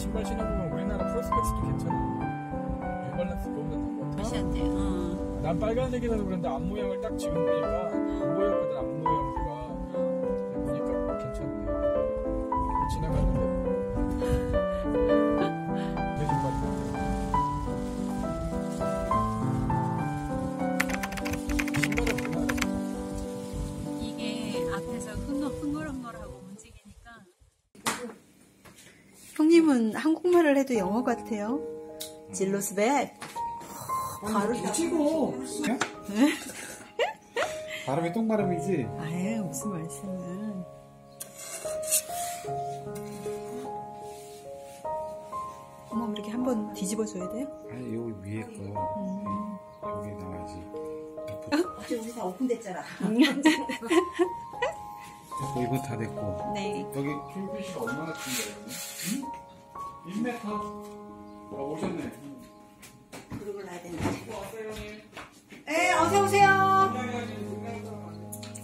신발 신어보면 우리나라 프로스펙스도 괜찮아. 뉴발란스 그거보다 나은 것 같아. 시한테 어. 난 빨간색이라서 그런데 앞 모양을 딱 지금 보니까 안 보였거든 앞 모양 형님은 한국말을 해도 영어 같아요. 질로스백 바로 미치고. 발음이 똥발음이지? 아유 무슨 말씀을 어머 이렇게 한번 뒤집어줘야 돼요? 아니 여기 위에 거. 여기 나와야지. 어제 우리 다 오픈됐잖아. 됐고 이거 다 됐고. 네. 여기 큐피시가 얼마나 큰 데 여기? 1m. 아 오셨네. 그러고 나야 된다. 에 어서 오세요.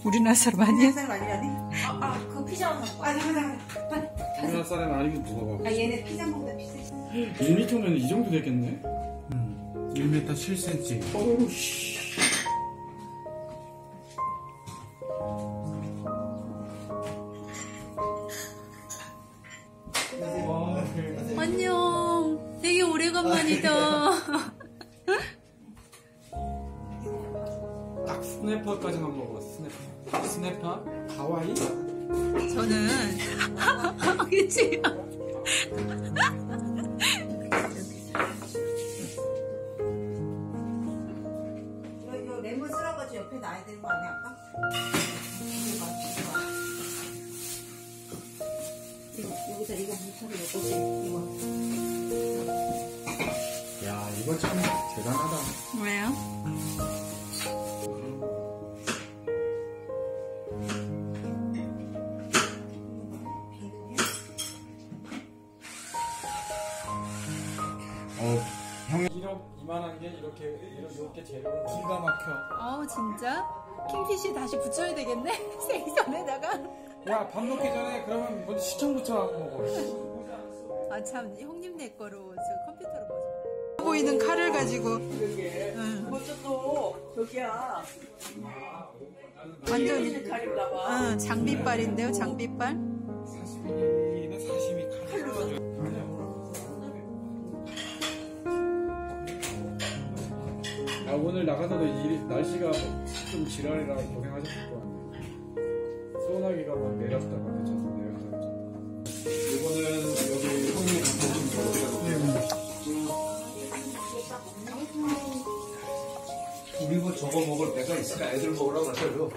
우리나라 사람 아니야? 사람 아니라니? 아, 아, 그 피자 하나. 아, 잠깐, 잠깐. 우리나라 사람 아니면 누가 봐? 아, 얘네 피자 먹다 피자. 1m면 이 정도 되겠네? 음. 1m 7cm. 어우, 씨. 오래간만이다 딱 스냅퍼까지만 먹어, 스냅퍼. 스냅퍼? 하와이? 저는 그치 이거, 이거 레몬 썰어가지고 옆에 놔야 되는 거 아니야, 아까? 이거 여기다 이거 묻혀서 요거지, 이거. 야, 이거 참 대단하다. 왜요? 어, 형이 이렇게 이만한 게 이렇게 이렇게, 재료를 기가 막혀. 아우 진짜? 킹피쉬 다시 붙여야 되겠네 생선에다가 야, 밥 먹기 전에 그러면 먼저 시청부터 하고 먹어. 아 참 형님네 거로 저 보이는 칼을 가지고 저기야. 완전 칼인가 봐. 어, 장비빨인데요 장비빨 칼로 아, 오늘 나가서도 이 날씨가 좀 지랄이라 고생하셨을 거 아니에요. 소나기가 막 내렸다가 내렸다가 이거는 여기 형님 보신 우리 뭐 저거 먹을 때가 있으니까 애들 먹으라고 그래요.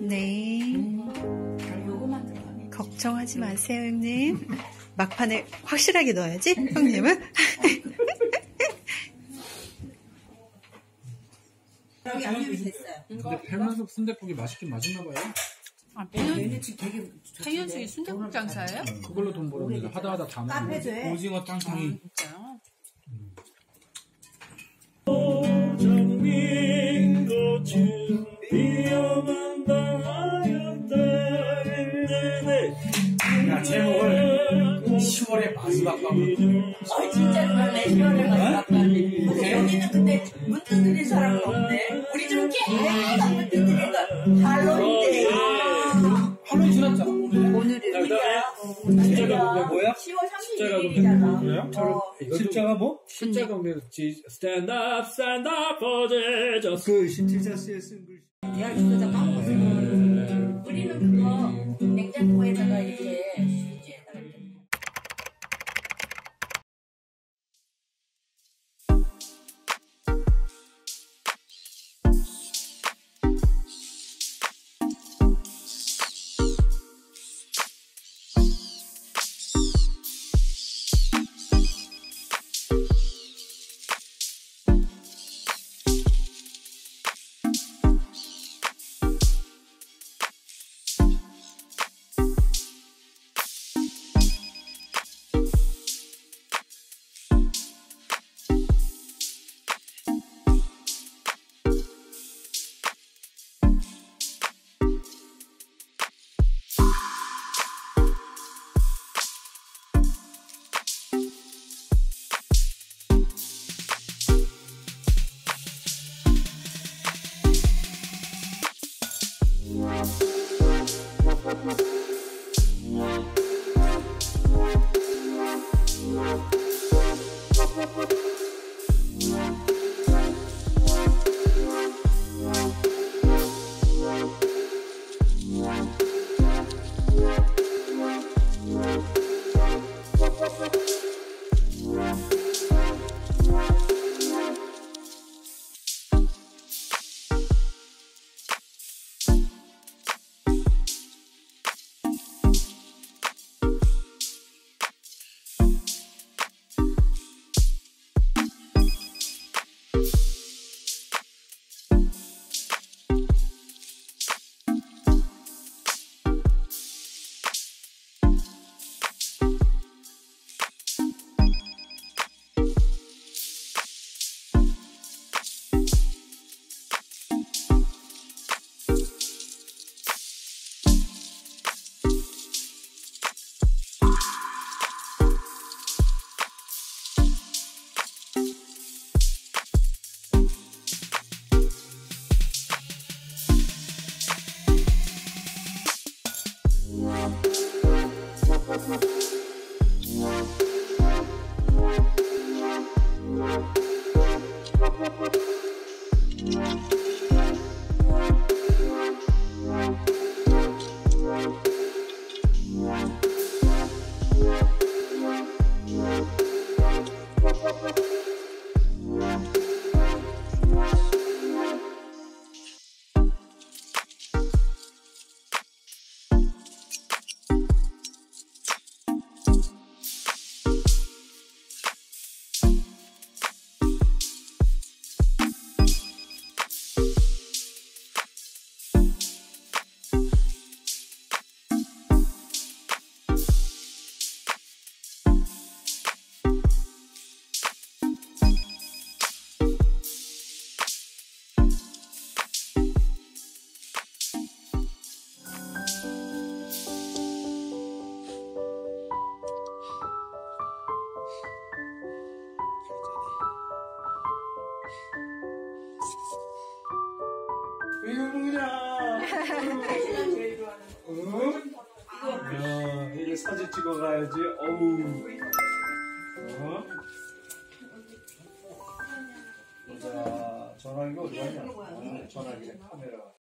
네 걱정하지 마세요 형님 막판에 확실하게 넣어야지 형님은 양념이 됐어요. 근데 펠만석 순대국이 맛있긴 맛있나 봐요. 아, 얘네 지금 되게 태현수이 순대국 장사예요? 그걸로 돈 벌었는데 하다 하다 다 먹는 카페도 해. 오징어 땅콩이 진짜요? 마지막 밤으로. 아 진짜 그러네. 시원해 빨리. 여기는 근데 문 두드린 사람은 없네. 우리 좀 계속 문 두드린 거. 할로윈데. 할로윈 지났잖아. 오늘은 우리가 십자가 뭐야? 10월 십자가 31일이잖아. 그래요? 어. 십자가 뭐? 십자가 오면 스탠드 업 스탠드 업 for Jesus 그 신티자스의 쓴 글. 내가 다 까먹었어. 우리는 그거 냉장고에다가 이렇게 야, 이거 사진 찍어 가야지. 어우. 어? 자, 전화기가 어디? 아, 전화기 카메라.